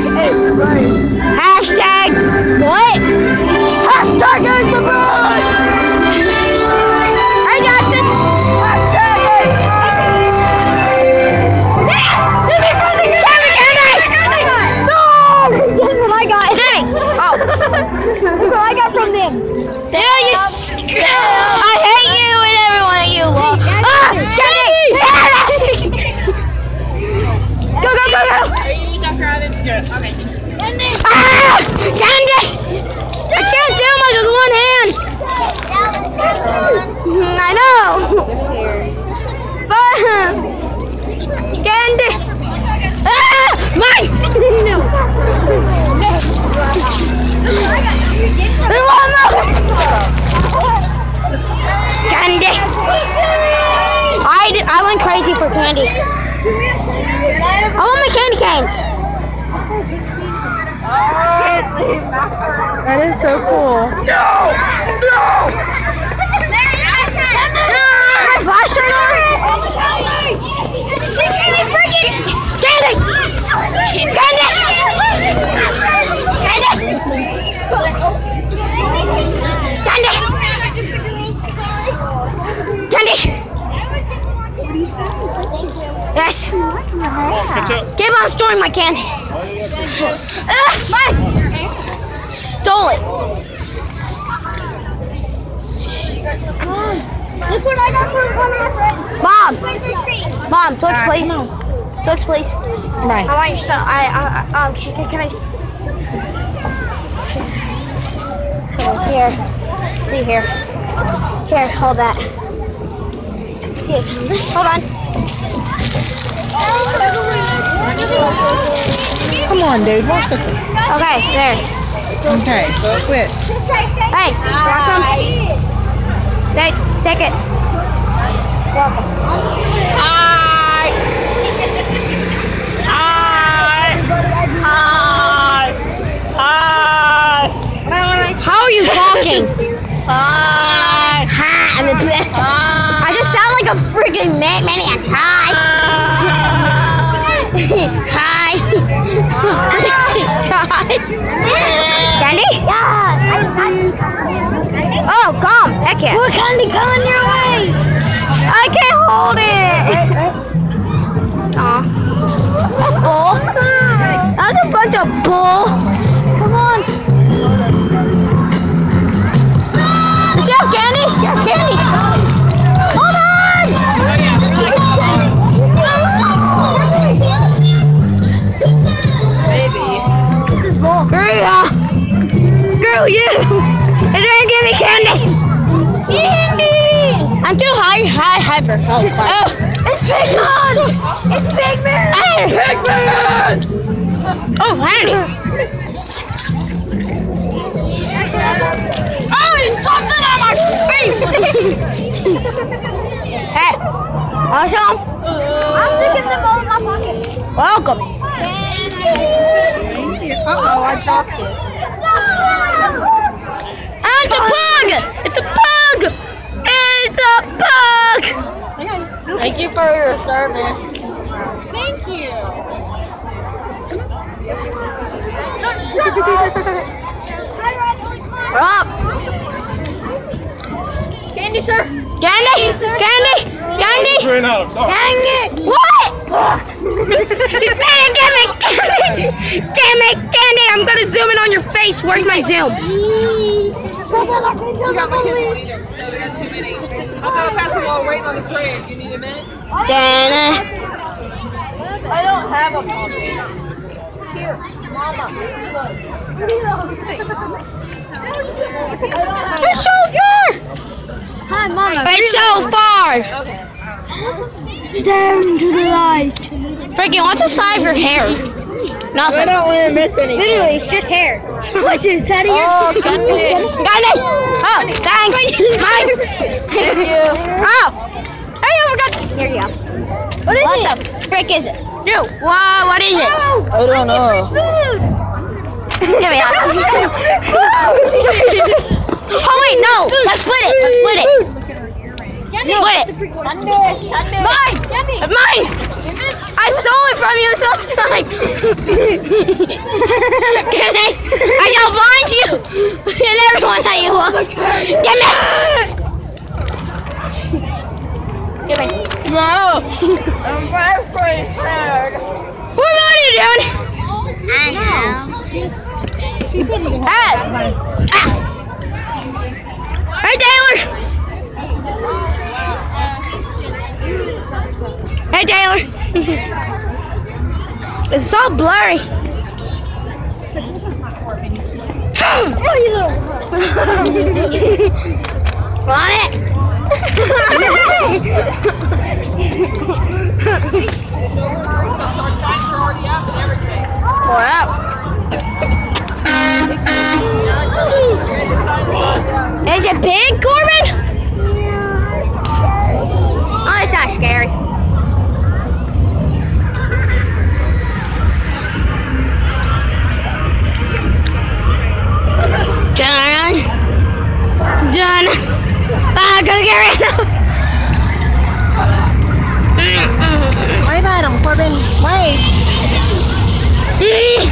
Right. Candy. I want my candy canes. That is so cool. No! No! My flashlight on? Candy! Candy! Candy! Candy! Yes. Keep on storing my candy. Ah, mine! Stole it. Look what I got for one ass Mom! right the street. Mom, Twix, please. Twix, please. Right. I want your stuff. I, I, I um, can, can, can I? Here. See here. Here, hold that. Here, this. Hold on. Come on, dude. Watch this. Okay, there. Okay, so quit. Hey, you want some? Take, take it. Welcome. Ah. Hi! Hi! Hi! Hi! How are you talking? Hi! Hi. I'm a- I just sound freaking man maniac. Hi. Hi. Hi. Candy? Oh, come. Heck yeah. More candy coming your way. I can't hold it. Aw. Oh. Bull. That's a bunch of bull. Come on. Does she have candy? Yes, candy. You. You're trying to give me candy. Candy. I'm too high, high, hyper. Oh, oh. it's Pigman. It's Pigman. Pigman! Oh, Henry. Oh, he's something on my face! Hey, awesome. I'm sticking the ball in my pocket. Welcome. Uh-oh, I dropped it. It's a pug. It's a pug. It's a pug. Thank you for your service. Thank you. We're up. Candy, sir. Candy, candy, candy. Ran out of time. Dang it! What? Dang it, damn it, damn it! Damn it, candy! I'm gonna zoom in on your face. Where's my zoom? You got my kids later, so they got too many. I'm gonna pass them all waiting on the fridge. You need a minute? Dana. I don't have a puppy. Here, mama. It's so far. Hi, Mama. It's so far. Stand to the light. Freaking, what's the side of your hair? Nothing. don't want to miss anything. Literally, it's just hair. What's inside of your Oh, candy. Candy. Oh, thanks. Mine. Thank you. Oh. Hey, oh I forgot. Here you go. What is What it? the frick is it? Dude, what, what is it? Oh. I don't know. Give me that. oh wait, no. Let's split it. Let's split it. Split it. Mine. Mine. I stole it from you the first time. Give me. I shall blind you and everyone that you love. Give me. Give me. No. I'm very scared. What are you doing? I know. Hey. Ah. it's so blurry. Want it? Wow. Is it big, Corbin? Oh, it's not scary. Ih!